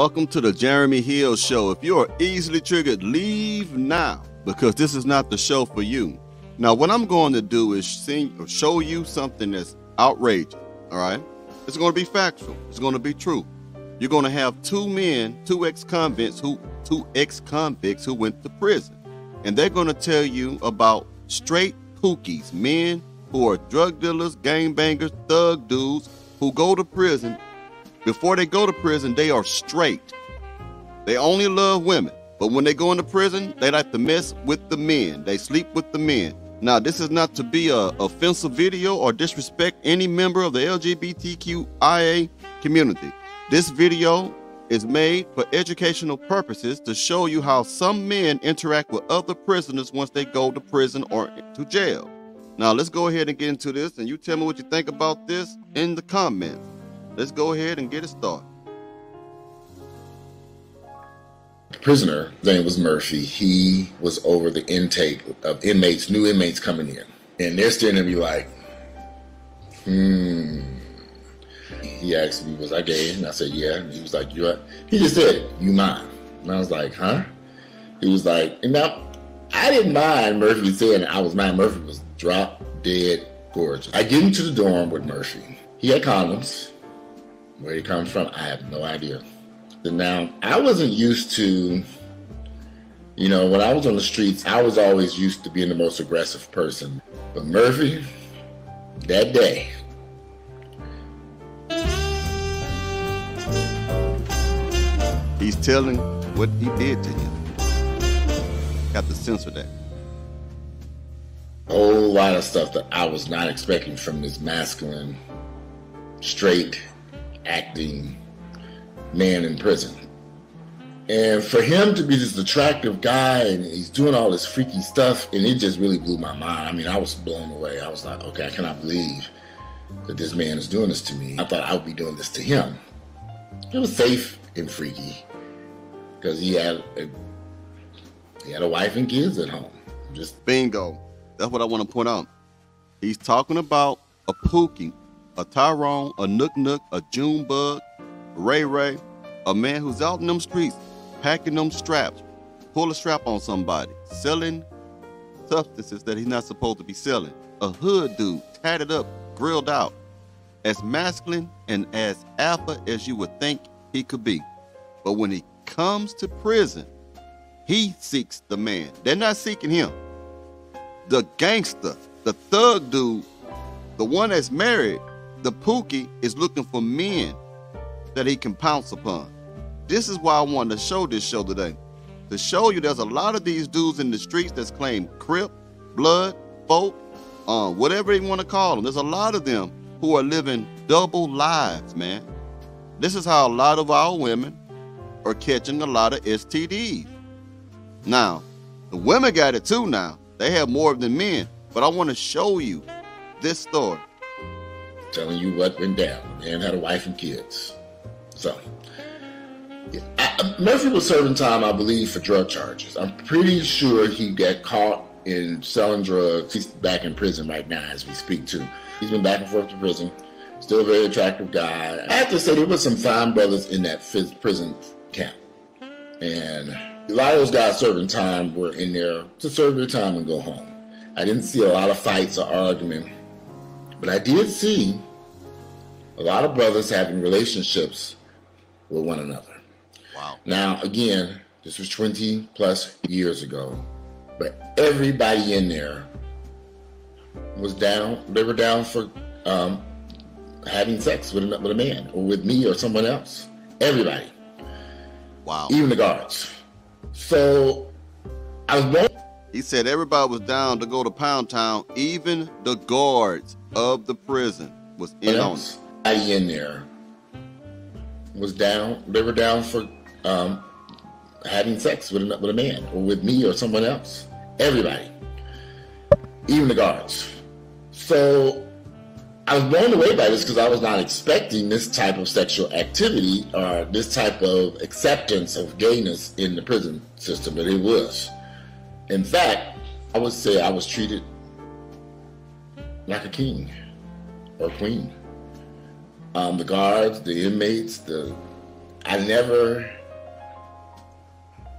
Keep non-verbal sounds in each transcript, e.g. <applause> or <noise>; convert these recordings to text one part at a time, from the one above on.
Welcome to the Jeremy Hill Show. If you are easily triggered, leave now because this is not the show for you. Now, what I'm going to do is sing show you something that's outrageous. All right, it's going to be factual. It's going to be true. You're going to have two men, two ex-convicts who, two ex-convicts who went to prison, and they're going to tell you about straight pookies, men who are drug dealers, gangbangers, thug dudes who go to prison. Before they go to prison, they are straight. They only love women. But when they go into prison, they like to mess with the men. They sleep with the men. Now, this is not to be a offensive video or disrespect any member of the LGBTQIA community. This video is made for educational purposes to show you how some men interact with other prisoners once they go to prison or to jail. Now, let's go ahead and get into this, and you tell me what you think about this in the comments. Let's go ahead and get it started. The prisoner, name was Murphy, he was over the intake of inmates, new inmates coming in. And they're standing there be like, hmm. He asked me, was I gay? And I said, yeah. And he was like, you are? He just said, you mind. And I was like, huh? He was like, and now, I didn't mind Murphy saying I was mad. Murphy was drop dead gorgeous. I get into the dorm with Murphy. He had condoms. Where he comes from, I have no idea. And Now, I wasn't used to, you know, when I was on the streets, I was always used to being the most aggressive person. But Murphy, that day, He's telling what he did to you. Got to censor that. a whole lot of stuff that I was not expecting from this masculine, straight acting man in prison. And for him to be this attractive guy and he's doing all this freaky stuff, and it just really blew my mind. I mean, I was blown away. I was like, okay, I cannot believe that this man is doing this to me. I thought I would be doing this to him. It was safe and freaky because he had a, he had a wife and kids at home. Just Bingo. That's what I want to point out. He's talking about a Pookie, a Tyrone, a Nook Nook, a Junebug, Ray Ray, a man who's out in them streets packing them straps, pull a strap on somebody, selling substances that he's not supposed to be selling. A hood dude, tatted up, grilled out, as masculine and as alpha as you would think he could be. But when he comes to prison, he seeks the man. They're not seeking him. The gangster, the thug dude, the one that's married, the pookie is looking for men that he can pounce upon. This is why I wanted to show this show today. To show you there's a lot of these dudes in the streets that's claim Crip, Blood, Folk, uh, whatever they want to call them. There's a lot of them who are living double lives, man. This is how a lot of our women are catching a lot of STDs. Now, the women got it too now. They have more than men. But I want to show you this story. Telling you what went down. Man had a wife and kids. So, yeah. I- Murphy was serving time, I believe, for drug charges. I'm pretty sure he got caught in selling drugs. He's back in prison right now as we speak, too. He's been back and forth to prison. Still a very attractive guy. I have to say, there was some fine brothers in that prison camp. And a lot of those guys serving time were in there to serve their time and go home. I didn't see a lot of fights or argument, but I did see a lot of brothers having relationships with one another. Wow. Now, again, this was 20 plus years ago, but everybody in there was down. They were down for um, having sex with a, with a man or with me or someone else. Everybody, Wow. even the guards. So I was blown He said everybody was down to go to Pound Town. Even the guards of the prison was in on it. Everybody in there was down. They were down for um, having sex with a, with a man or with me or someone else. Everybody, even the guards. So I was blown away by this because I was not expecting this type of sexual activity or this type of acceptance of gayness in the prison system, but it was. In fact, I would say I was treated like a king or queen. Um, the guards, the inmates, the I never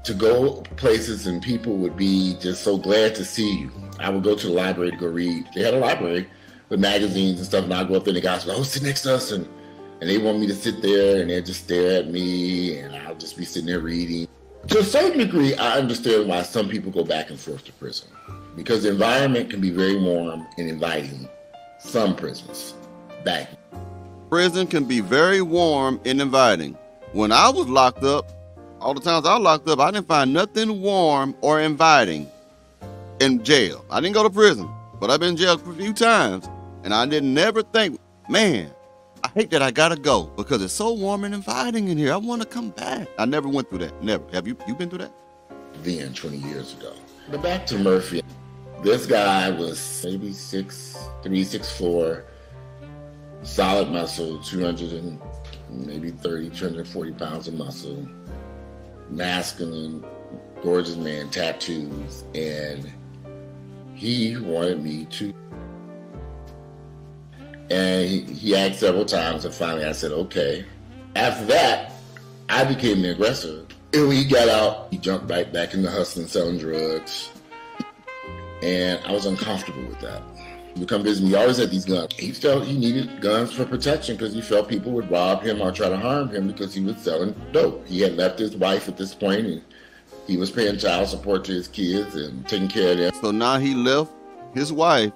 to go places and people would be just so glad to see you. I would go to the library to go read. They had a library with magazines and stuff, and I'd go up there and the guys would oh, sit next to us, and and they want me to sit there, and they just stare at me, and I'll just be sitting there reading. To a certain degree, I understand why some people go back and forth to prison because the environment can be very warm and inviting. Some prisons back. Prison can be very warm and inviting. When I was locked up, all the times I locked up, I didn't find nothing warm or inviting in jail. I didn't go to prison, but I've been in jail a few times, and I didn't never think, man, hate that I gotta go because it's so warm and inviting in here. I want to come back. I never went through that. Never. Have you? You been through that? Then 20 years ago. But back to Murphy. This guy was maybe six three, six four, solid muscle, 200 and maybe 30, 240 pounds of muscle, masculine, gorgeous man, tattoos, and he wanted me to. And he, he asked several times, and finally I said, okay. After that, I became the aggressor. And when he got out, he jumped right back into hustling, selling drugs. And I was uncomfortable with that. He would come visit me. He always had these guns. He felt he needed guns for protection because he felt people would rob him or try to harm him because he was selling dope. He had left his wife at this point and he was paying child support to his kids and taking care of them. So now he left his wife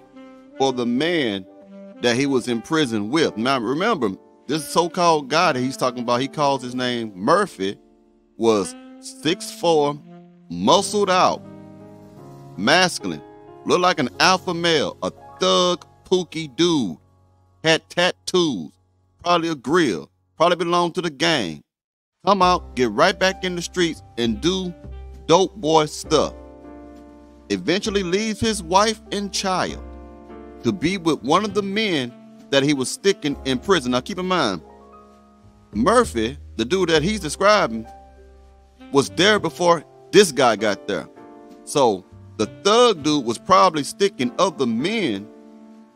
for the man that he was in prison with. Now remember, this so-called guy that he's talking about, he calls his name Murphy, was six four, muscled out, masculine, looked like an alpha male, a thug pookie dude, had tattoos, probably a grill, probably belonged to the gang. Come out, get right back in the streets and do dope boy stuff. Eventually leaves his wife and child to be with one of the men that he was sticking in prison. Now keep in mind, Murphy, the dude that he's describing, was there before this guy got there. So the thug dude was probably sticking other men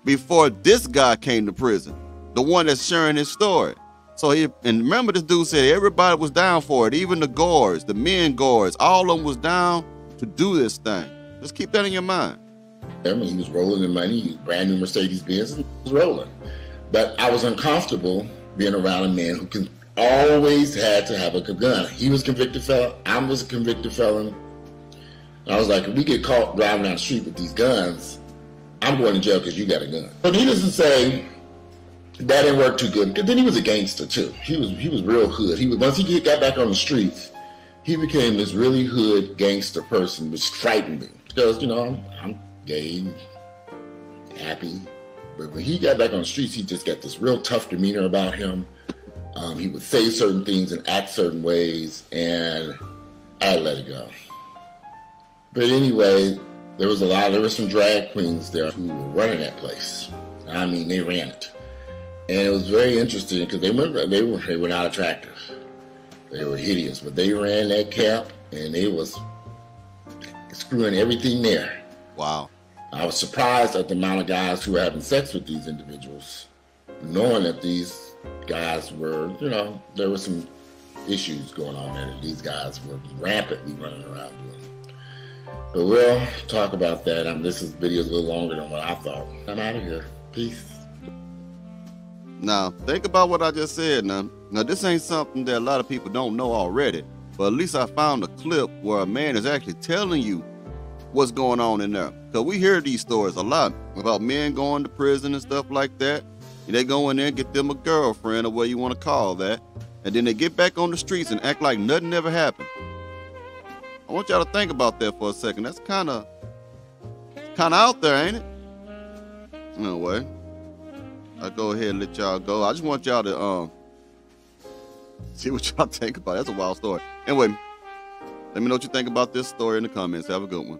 before this guy came to prison, the one that's sharing his story. So he and remember this dude said everybody was down for it, even the guards, the men guards, all of them was down to do this thing. Just keep that in your mind. I mean, he was rolling in money, brand new Mercedes Benz, he was rolling. But I was uncomfortable being around a man who can always had to have a gun. He was convicted felon, I was a convicted felon. And I was like, if we get caught driving down the street with these guns, I'm going to jail because you got a gun. But needless to say, that didn't work too good. Because then he was a gangster too. He was he was real hood. He was once he got back on the streets, he became this really hood gangster person, which frightened me because you know I'm, I'm happy, but when he got back on the streets, he just got this real tough demeanor about him. Um, he would say certain things and act certain ways, and I let it go. But anyway, there was a lot. There were some drag queens there who were running that place. I mean, they ran it and it was very interesting because they were they were they were not attractive. They were hideous, but they ran that camp and they was screwing everything there. Wow. I was surprised at the amount of guys who were having sex with these individuals, knowing that these guys were, you know, there were some issues going on there these guys were rampantly running around doing. But we'll talk about that. Um, this is video's a little longer than what I thought. I'm out of here. Peace. Now, think about what I just said now. Now, this ain't something that a lot of people don't know already, but at least I found a clip where a man is actually telling you what's going on in there. Because we hear these stories a lot about men going to prison and stuff like that. And they go in there and get them a girlfriend or what you want to call that. And then they get back on the streets and act like nothing ever happened. I want y'all to think about that for a second. That's kind of kind of out there, ain't it? Anyway. I'll go ahead and let y'all go. I just want y'all to um see what <laughs> y'all think about it. That's a wild story. Anyway, let me know what you think about this story in the comments. Have a good one.